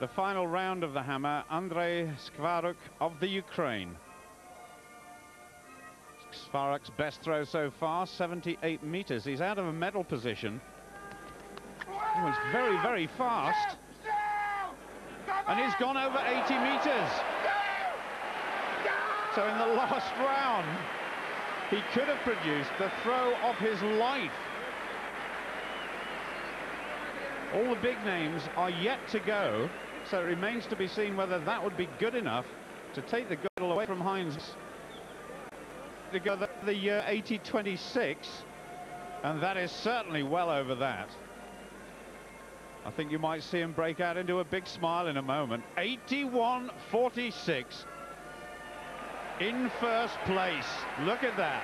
the final round of the hammer, Andrey Skvaruk of the Ukraine. Skvaruk's best throw so far, 78 meters. He's out of a medal position. He was very, very fast. And he's gone over 80 meters. So in the last round, he could have produced the throw of his life. All the big names are yet to go, so it remains to be seen whether that would be good enough to take the goal away from Heinz. To go the, the uh, 80-26, and that is certainly well over that. I think you might see him break out into a big smile in a moment. 81-46 in first place. Look at that.